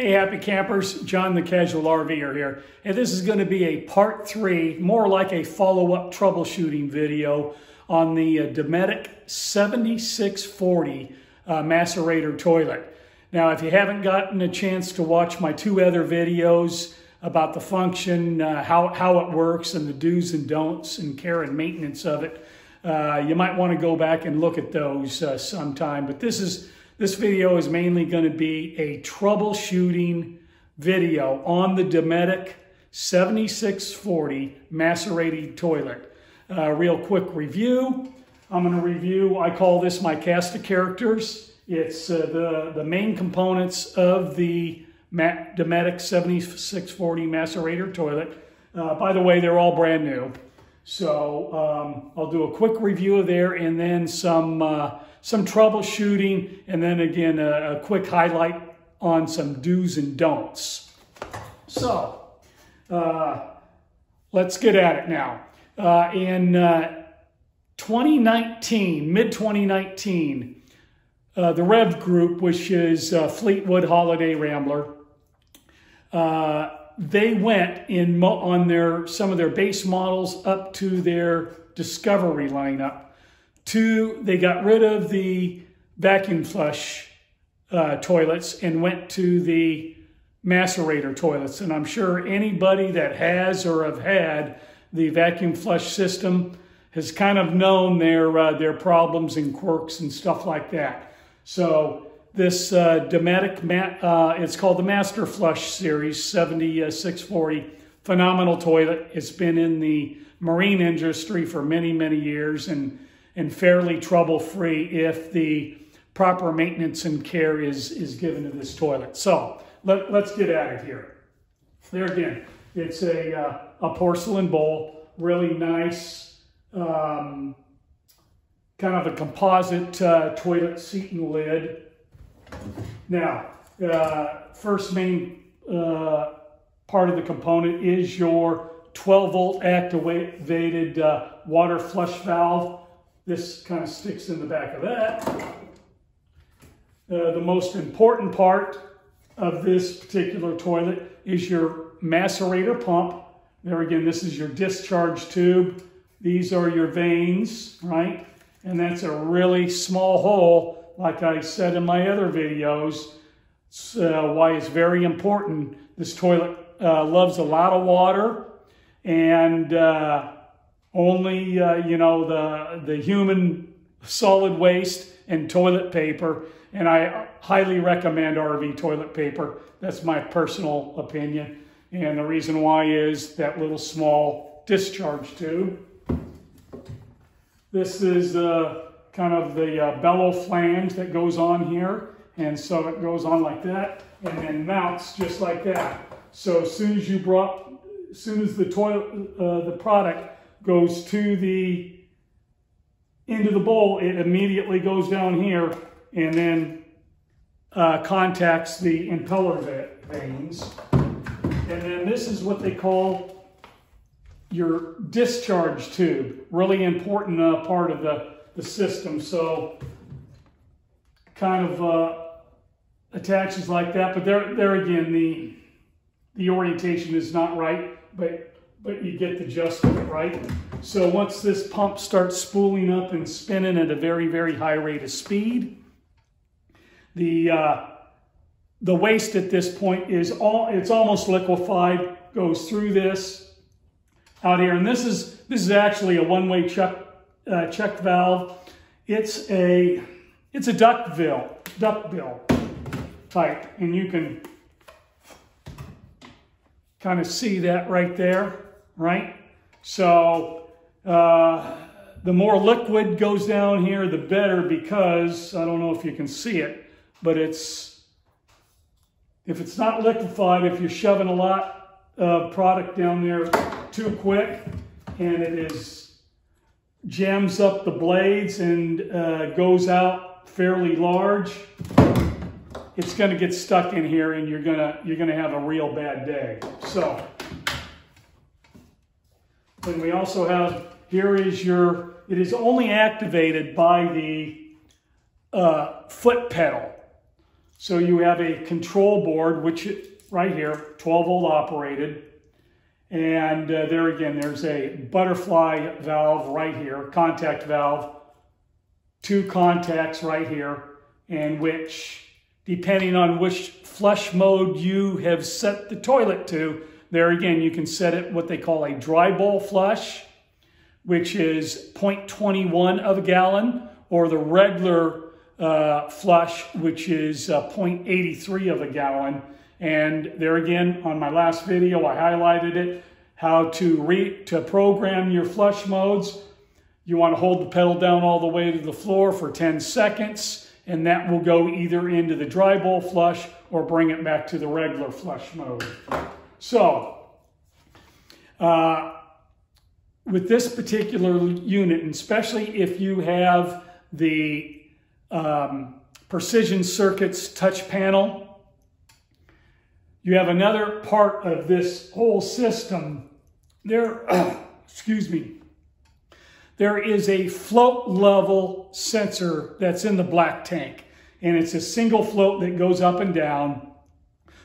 Hey, happy campers, John the Casual RVer here. And this is going to be a part three, more like a follow-up troubleshooting video on the uh, Dometic 7640 uh, macerator toilet. Now, if you haven't gotten a chance to watch my two other videos about the function, uh, how, how it works, and the do's and don'ts and care and maintenance of it, uh, you might want to go back and look at those uh, sometime. But this is this video is mainly going to be a troubleshooting video on the Dometic 7640 macerated toilet. Uh, real quick review. I'm going to review, I call this my cast of characters. It's uh, the, the main components of the Dometic 7640 macerator toilet. Uh, by the way, they're all brand new. So um, I'll do a quick review of there and then some uh, some troubleshooting, and then again, a, a quick highlight on some do's and don'ts. So, uh, let's get at it now. Uh, in uh, 2019, mid 2019, uh, the Rev Group, which is uh, Fleetwood Holiday Rambler, uh, they went in on their some of their base models up to their Discovery lineup Two, they got rid of the vacuum flush uh, toilets and went to the macerator toilets. And I'm sure anybody that has or have had the vacuum flush system has kind of known their, uh, their problems and quirks and stuff like that. So this uh, Dometic, uh, it's called the Master Flush Series 7640. Phenomenal toilet. It's been in the marine industry for many, many years and and fairly trouble-free if the proper maintenance and care is, is given to this toilet. So let, us get at it here. There again, it's a, uh, a porcelain bowl, really nice, um, kind of a composite uh, toilet seat and lid. Now, uh, first main uh, part of the component is your 12 volt activated uh, water flush valve this kind of sticks in the back of that. Uh, the most important part of this particular toilet is your macerator pump. There again, this is your discharge tube. These are your vanes, right? And that's a really small hole, like I said in my other videos, uh, why it's very important. This toilet uh, loves a lot of water and uh, only, uh, you know, the, the human solid waste and toilet paper. And I highly recommend RV toilet paper. That's my personal opinion. And the reason why is that little small discharge tube. This is uh, kind of the uh, bellow flange that goes on here. And so it goes on like that and then mounts just like that. So as soon as you brought, as soon as the toilet, uh, the product goes to the into the bowl, it immediately goes down here and then uh, contacts the impeller vanes. And then this is what they call your discharge tube, really important uh, part of the, the system. So kind of uh, attaches like that, but there, there again, the, the orientation is not right, but but you get the gist of it, right? So once this pump starts spooling up and spinning at a very, very high rate of speed, the, uh, the waste at this point is all, it's almost liquefied, goes through this out here. And this is, this is actually a one-way check, uh, check valve. It's a, it's a duckbill, duckbill type. And you can kind of see that right there right? So uh, the more liquid goes down here, the better because, I don't know if you can see it, but it's, if it's not liquefied, if you're shoving a lot of product down there too quick and it is jams up the blades and uh, goes out fairly large, it's going to get stuck in here and you're to you're to have a real bad day. So and we also have, here is your, it is only activated by the uh, foot pedal. So you have a control board, which right here, 12 volt operated. And uh, there again, there's a butterfly valve right here, contact valve, two contacts right here, and which, depending on which flush mode you have set the toilet to, there again, you can set it what they call a dry bowl flush, which is 0.21 of a gallon, or the regular uh, flush, which is uh, 0.83 of a gallon. And there again, on my last video, I highlighted it, how to, re to program your flush modes. You want to hold the pedal down all the way to the floor for 10 seconds, and that will go either into the dry bowl flush or bring it back to the regular flush mode. So, uh, with this particular unit, and especially if you have the um, Precision Circuits touch panel, you have another part of this whole system. There, excuse me, there is a float level sensor that's in the black tank, and it's a single float that goes up and down.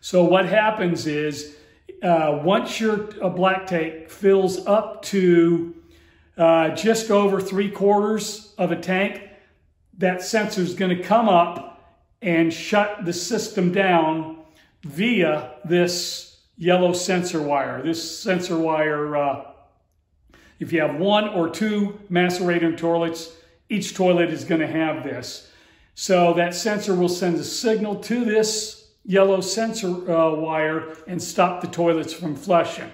So what happens is uh, once your black tank fills up to uh, just over three quarters of a tank, that sensor is going to come up and shut the system down via this yellow sensor wire. This sensor wire, uh, if you have one or two macerator toilets, each toilet is going to have this. So that sensor will send a signal to this yellow sensor uh, wire and stop the toilets from flushing.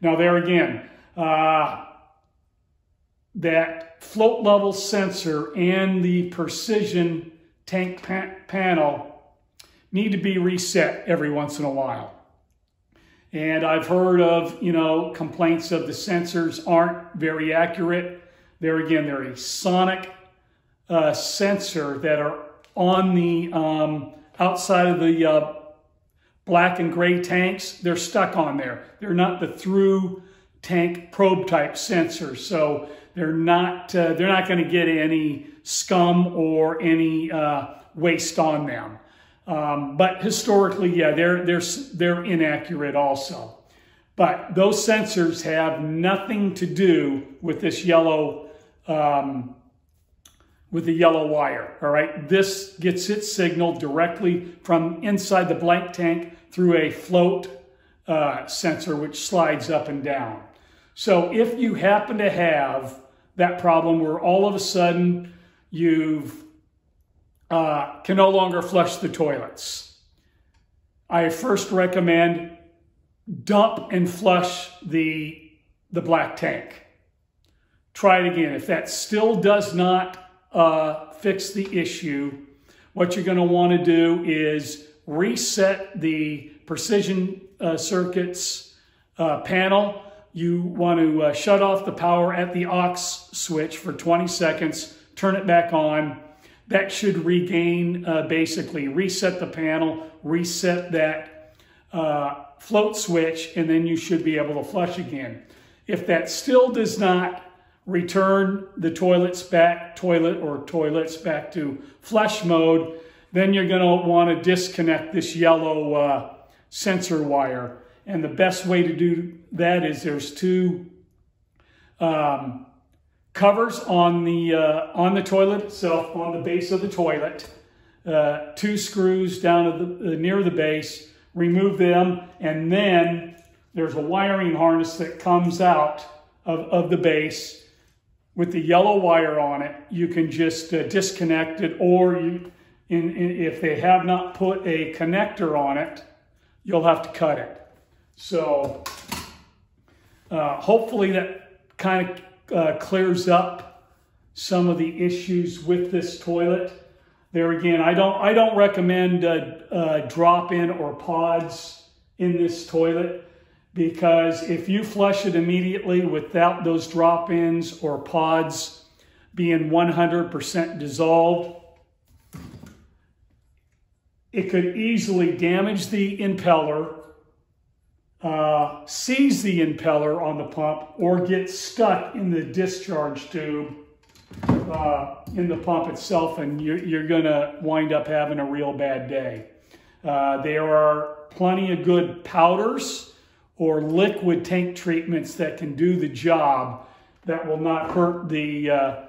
Now there again, uh, that float level sensor and the precision tank pa panel need to be reset every once in a while. And I've heard of, you know, complaints of the sensors aren't very accurate. There again, they're a sonic uh, sensor that are on the um, outside of the uh, black and gray tanks, they're stuck on there. They're not the through tank probe type sensors. So they're not, uh, they're not going to get any scum or any uh, waste on them. Um, but historically, yeah, they're, they're, they're inaccurate also. But those sensors have nothing to do with this yellow um, with the yellow wire, all right? This gets its signal directly from inside the blank tank through a float uh, sensor, which slides up and down. So if you happen to have that problem where all of a sudden you've uh, can no longer flush the toilets, I first recommend dump and flush the, the black tank. Try it again. If that still does not uh, fix the issue, what you're going to want to do is reset the precision uh, circuits uh, panel. You want to uh, shut off the power at the aux switch for 20 seconds, turn it back on. That should regain, uh, basically reset the panel, reset that uh, float switch, and then you should be able to flush again. If that still does not return the toilets back, toilet or toilets back to flush mode, then you're going to want to disconnect this yellow uh, sensor wire. And the best way to do that is there's two um, covers on the uh, on the toilet itself, on the base of the toilet. Uh, two screws down the, uh, near the base. Remove them, and then there's a wiring harness that comes out of, of the base with the yellow wire on it, you can just uh, disconnect it or you, in, in, if they have not put a connector on it, you'll have to cut it. So uh, hopefully that kind of uh, clears up some of the issues with this toilet. There again, I don't, I don't recommend uh, uh, drop-in or pods in this toilet because if you flush it immediately without those drop-ins or pods being 100% dissolved, it could easily damage the impeller, uh, seize the impeller on the pump, or get stuck in the discharge tube uh, in the pump itself and you're, you're going to wind up having a real bad day. Uh, there are plenty of good powders or liquid tank treatments that can do the job that will not hurt the uh,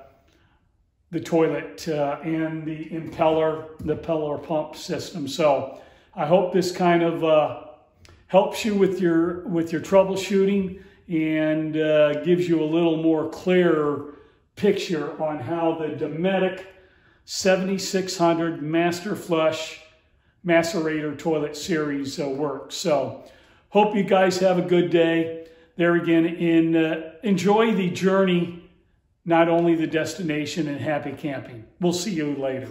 the toilet uh, and the impeller, the impeller pump system. So I hope this kind of uh, helps you with your with your troubleshooting and uh, gives you a little more clear picture on how the Dometic 7600 Master Flush Macerator Toilet Series uh, works. So hope you guys have a good day there again and uh, enjoy the journey, not only the destination and happy camping. We'll see you later.